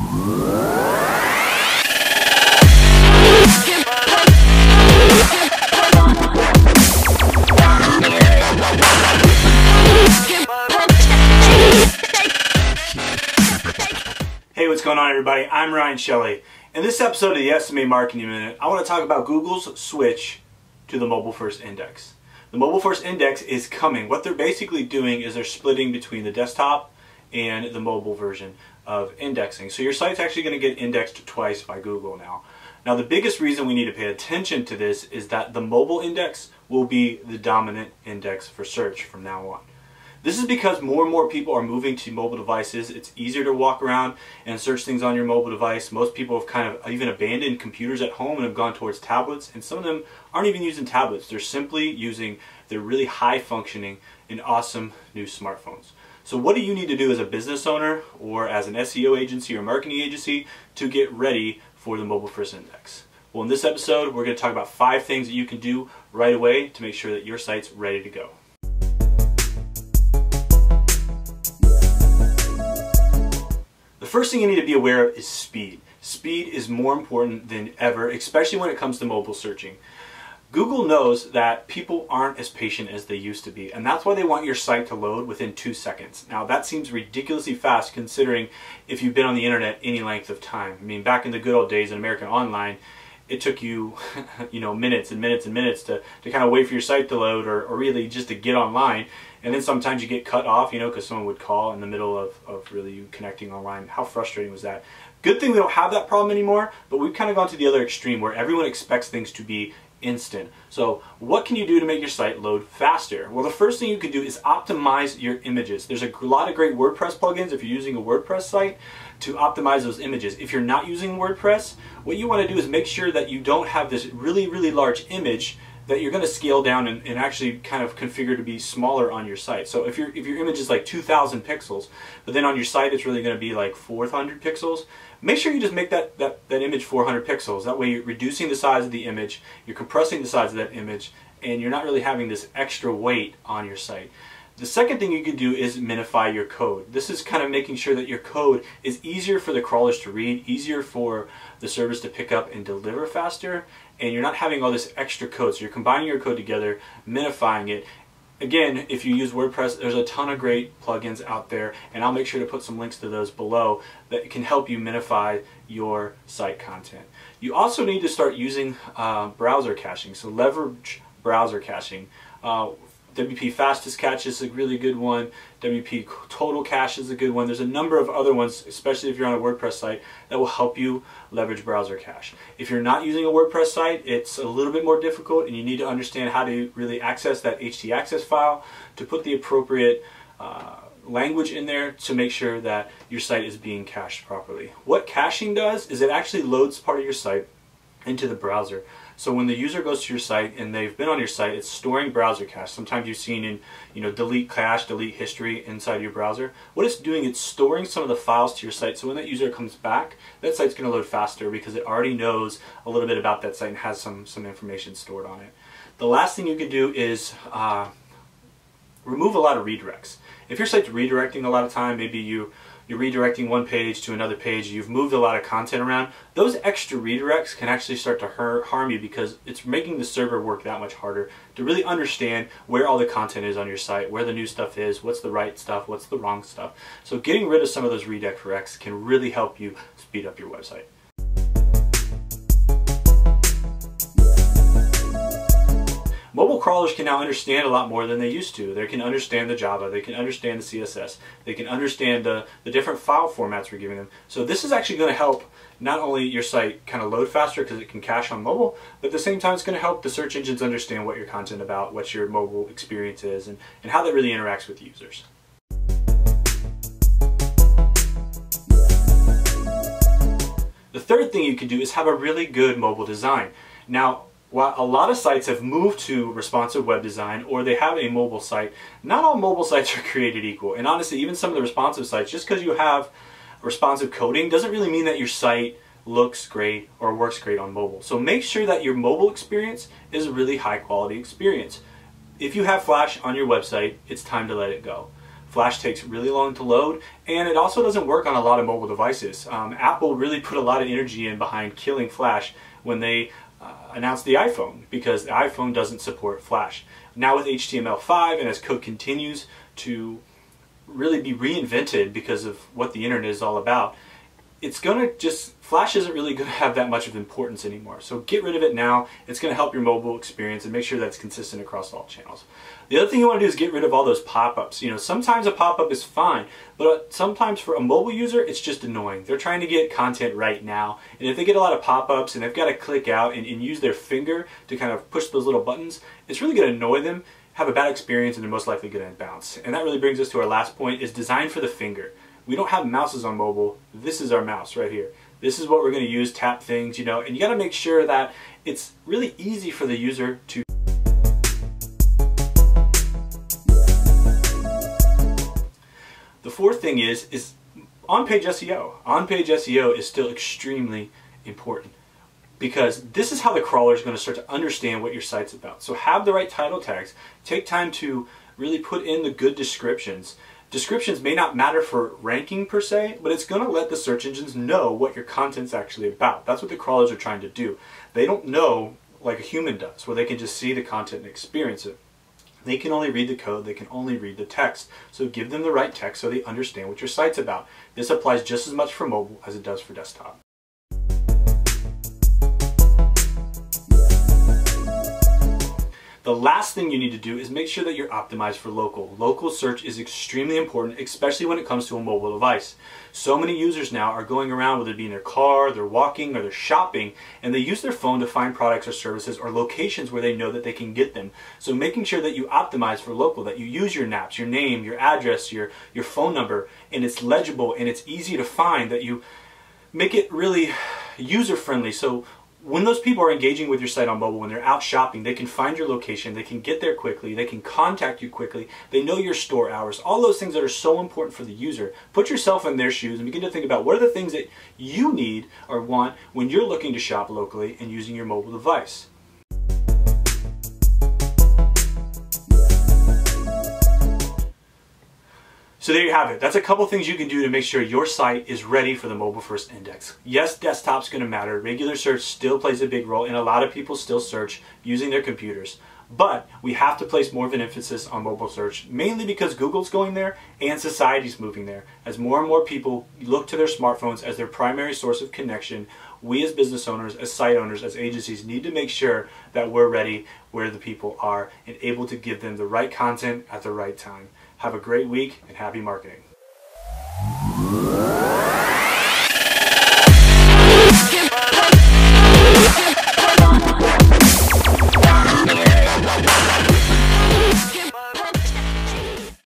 Hey, what's going on everybody? I'm Ryan Shelley. In this episode of the SMA Marketing Minute, I want to talk about Google's switch to the Mobile First Index. The Mobile First Index is coming. What they're basically doing is they're splitting between the desktop and the mobile version of indexing. So your site's actually going to get indexed twice by Google now. Now the biggest reason we need to pay attention to this is that the mobile index will be the dominant index for search from now on. This is because more and more people are moving to mobile devices. It's easier to walk around and search things on your mobile device. Most people have kind of even abandoned computers at home and have gone towards tablets. And some of them aren't even using tablets. They're simply using their really high functioning and awesome new smartphones. So what do you need to do as a business owner or as an SEO agency or marketing agency to get ready for the Mobile First Index? Well, in this episode, we're going to talk about five things that you can do right away to make sure that your site's ready to go. The first thing you need to be aware of is speed. Speed is more important than ever, especially when it comes to mobile searching. Google knows that people aren't as patient as they used to be, and that's why they want your site to load within two seconds. Now, that seems ridiculously fast considering if you've been on the internet any length of time. I mean, back in the good old days in America Online, it took you, you know, minutes and minutes and minutes to, to kind of wait for your site to load or, or really just to get online. And then sometimes you get cut off, you know, because someone would call in the middle of, of really you connecting online. How frustrating was that? Good thing we don't have that problem anymore, but we've kind of gone to the other extreme where everyone expects things to be instant. So what can you do to make your site load faster? Well, the first thing you can do is optimize your images. There's a lot of great WordPress plugins if you're using a WordPress site to optimize those images. If you're not using WordPress, what you want to do is make sure that you don't have this really, really large image that you're going to scale down and, and, actually kind of configure to be smaller on your site. So if, your if your image is like 2,000 pixels, but then on your site it's really going to be like 400 pixels, make sure you just make that, that, that image 400 pixels. That way you're reducing the size of the image, you're compressing the size of that image, and you're not really having this extra weight on your site. The second thing you can do is minify your code. This is kind of making sure that your code is easier for the crawlers to read, easier for the servers to pick up and deliver faster, and you're not having all this extra code. So you're combining your code together, minifying it. Again, if you use WordPress, there's a ton of great plugins out there, and I'll make sure to put some links to those below that can help you minify your site content. You also need to start using uh, browser caching, so leverage browser caching. Uh, WP Fastest Cache is a really good one. W3 Total Cache is a good one. There's a number of other ones, especially if you're on a WordPress site, that will help you leverage browser cache. If you're not using a WordPress site, it's a little bit more difficult and you need to understand how to really access that htaccess file to put the appropriate uh, language in there to make sure that your site is being cached properly. What caching does is it actually loads part of your site into the browser. So when the user goes to your site and they've been on your site, it's storing browser cache. Sometimes you've seen in, you know, delete cache, delete history inside your browser. What it's doing, it's storing some of the files to your site. So when that user comes back, that site's going to load faster because it already knows a little bit about that site and has some, some information stored on it. The last thing you can do is uh, remove a lot of redirects. If your site's redirecting a lot of time, maybe you you're redirecting one page to another page, you've moved a lot of content around, those extra redirects can actually start to harm you because it's making the server work that much harder to really understand where all the content is on your site, where the new stuff is, what's the right stuff, what's the wrong stuff. So getting rid of some of those redirect redirects can really help you speed up your website. Crawlers can now understand a lot more than they used to. They can understand the Java, they can understand the CSS, they can understand the, the different file formats we're giving them. So this is actually going to help not only your site kind of load faster because it can cache on mobile, but at the same time it's going to help the search engines understand what your content about, what your mobile experience is, and, and how that really interacts with users. The third thing you can do is have a really good mobile design. Now, while a lot of sites have moved to responsive web design or they have a mobile site, not all mobile sites are created equal. And honestly, even some of the responsive sites, just because you have responsive coding doesn't really mean that your site looks great or works great on mobile. So make sure that your mobile experience is a really high quality experience. If you have Flash on your website, it's time to let it go. Flash takes really long to load, and it also doesn't work on a lot of mobile devices. Um, Apple really put a lot of energy in behind killing Flash when they uh, announced the iPhone, because the iPhone doesn't support Flash. Now with HTML5, and as code continues to really be reinvented because of what the internet is all about, it's going to just, Flash isn't really going to have that much of importance anymore. So get rid of it now. It's going to help your mobile experience and make sure that's consistent across all channels. The other thing you want to do is get rid of all those pop-ups. You know, sometimes a pop-up is fine, but uh, sometimes for a mobile user, it's just annoying. They're trying to get content right now, and if they get a lot of pop-ups and they've got to click out and, and use their finger to kind of push those little buttons, it's really going to annoy them have a bad experience and they're most likely going to bounce. And that really brings us to our last point is design for the finger. We don't have mouses on mobile. This is our mouse right here. This is what we're going to use, tap things, you know, and you got to make sure that it's really easy for the user to The fourth thing is, is on-page SEO. On-page SEO is still extremely important because this is how the crawler is going to start to understand what your site's about. So have the right title tags. Take time to really put in the good descriptions. Descriptions may not matter for ranking per se, but it's going to let the search engines know what your content's actually about. That's what the crawlers are trying to do. They don't know like a human does, where they can just see the content and experience it. They can only read the code, they can only read the text. So give them the right text so they understand what your site's about. This applies just as much for mobile as it does for desktop. The last thing you need to do is make sure that you're optimized for local. Local search is extremely important, especially when it comes to a mobile device. So many users now are going around, whether it be in their car, they're walking, or they're shopping, and they use their phone to find products or services or locations where they know that they can get them. So making sure that you optimize for local, that you use your NAPS, your name, your address, your, your phone number, and it's legible and it's easy to find, that you make it really user-friendly. So when those people are engaging with your site on mobile, when they're out shopping, they can find your location, they can get there quickly, they can contact you quickly, they know your store hours, all those things that are so important for the user. Put yourself in their shoes and begin to think about what are the things that you need or want when you're looking to shop locally and using your mobile device. So there you have it. That's a couple things you can do to make sure your site is ready for the mobile first index. Yes, desktop's to matter. Regular search still plays a big role and a lot of people still search using their computers. But we have to place more of an emphasis on mobile search, mainly because Google's going there and society's moving there. As more and more people look to their smartphones as their primary source of connection, we as business owners, as site owners, as agencies need to make sure that we're ready where the people are and able to give them the right content at the right time. Have a great week and happy marketing.